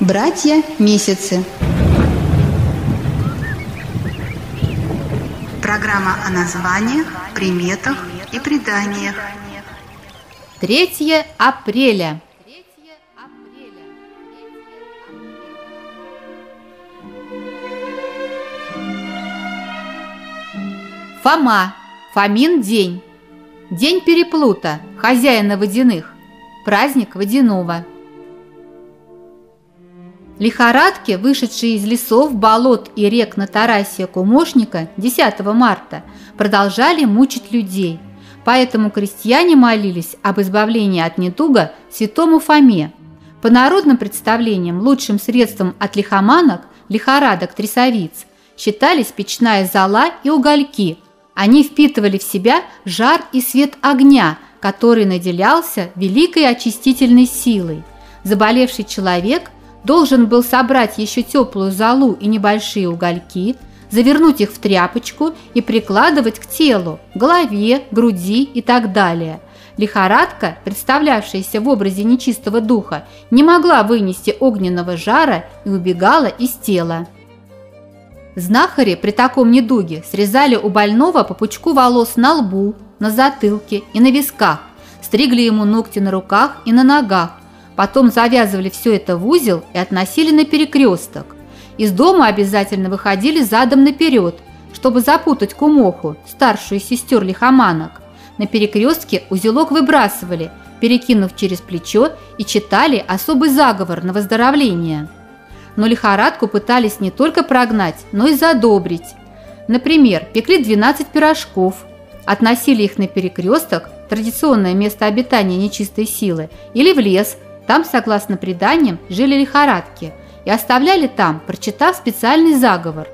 Братья месяцы. Программа о названиях, приметах и преданиях. 3 апреля. Фома. Фомин день. День переплута, хозяина водяных. Праздник водяного. Лихорадки, вышедшие из лесов, болот и рек на Тарасе Кумошника 10 марта, продолжали мучить людей. Поэтому крестьяне молились об избавлении от недуга святому Фоме. По народным представлениям лучшим средством от лихоманок, лихорадок, трясовиц считались печная зола и угольки. Они впитывали в себя жар и свет огня, который наделялся великой очистительной силой. Заболевший человек – должен был собрать еще теплую золу и небольшие угольки, завернуть их в тряпочку и прикладывать к телу, голове, груди и так далее. Лихорадка, представлявшаяся в образе нечистого духа, не могла вынести огненного жара и убегала из тела. Знахари при таком недуге срезали у больного по пучку волос на лбу, на затылке и на висках, стригли ему ногти на руках и на ногах, Потом завязывали все это в узел и относили на перекресток. Из дома обязательно выходили задом наперед, чтобы запутать кумоху, старшую сестер лихоманок. На перекрестке узелок выбрасывали, перекинув через плечо и читали особый заговор на выздоровление. Но лихорадку пытались не только прогнать, но и задобрить. Например, пекли 12 пирожков, относили их на перекресток, традиционное место обитания нечистой силы, или в лес – там, согласно преданиям, жили лихорадки и оставляли там, прочитав специальный заговор.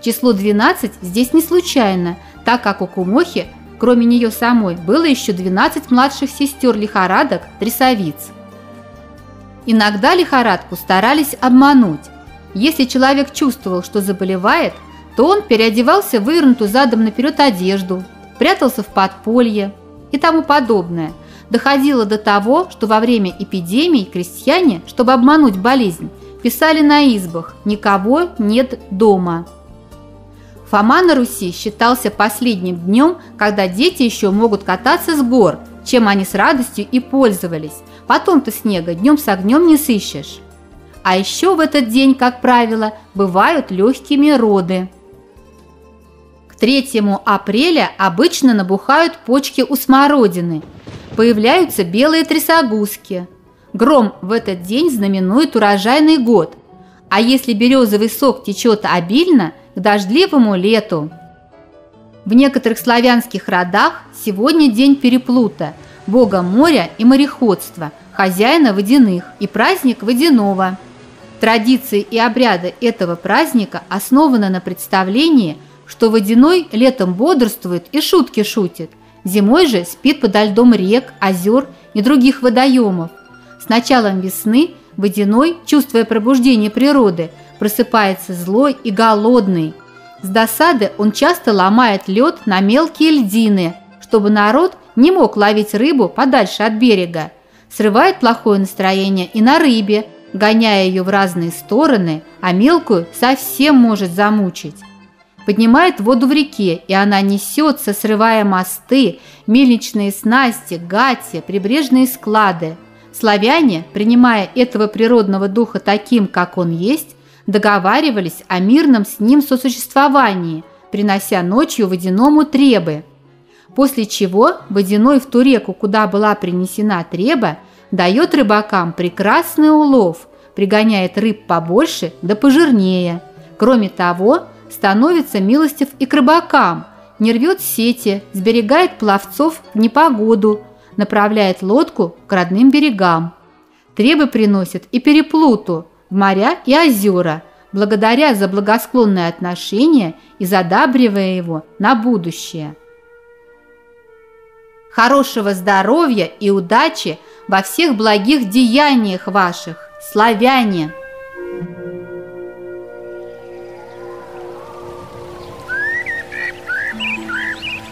Число 12 здесь не случайно, так как у Кумохи, кроме нее самой, было еще 12 младших сестер лихорадок, трясовиц. Иногда лихорадку старались обмануть. Если человек чувствовал, что заболевает, то он переодевался в вывернутую задом наперед одежду, прятался в подполье и тому подобное – доходило до того, что во время эпидемий крестьяне, чтобы обмануть болезнь, писали на избах «Никого нет дома». Фома на Руси считался последним днем, когда дети еще могут кататься с гор, чем они с радостью и пользовались. Потом-то снега днем с огнем не сыщешь. А еще в этот день, как правило, бывают легкими роды. К 3 апреля обычно набухают почки у смородины – появляются белые трясогузки. Гром в этот день знаменует урожайный год, а если березовый сок течет обильно, к дождливому лету. В некоторых славянских родах сегодня день переплута, бога моря и мореходства, хозяина водяных и праздник водяного. Традиции и обряды этого праздника основаны на представлении, что водяной летом бодрствует и шутки шутит, Зимой же спит подо льдом рек, озер и других водоемов. С началом весны водяной, чувствуя пробуждение природы, просыпается злой и голодный. С досады он часто ломает лед на мелкие льдины, чтобы народ не мог ловить рыбу подальше от берега. Срывает плохое настроение и на рыбе, гоняя ее в разные стороны, а мелкую совсем может замучить поднимает воду в реке, и она несется, срывая мосты, мельничные снасти, гати, прибрежные склады. Славяне, принимая этого природного духа таким, как он есть, договаривались о мирном с ним сосуществовании, принося ночью водяному требы. После чего водяной в ту реку, куда была принесена треба, дает рыбакам прекрасный улов, пригоняет рыб побольше да пожирнее. Кроме того, становится милостив и к рыбакам, не рвет сети, сберегает пловцов в непогоду, направляет лодку к родным берегам. Требы приносят и переплуту в моря и озера, благодаря за благосклонное отношение и задабривая его на будущее. Хорошего здоровья и удачи во всех благих деяниях ваших, славяне!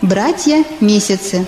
Братья месяцы.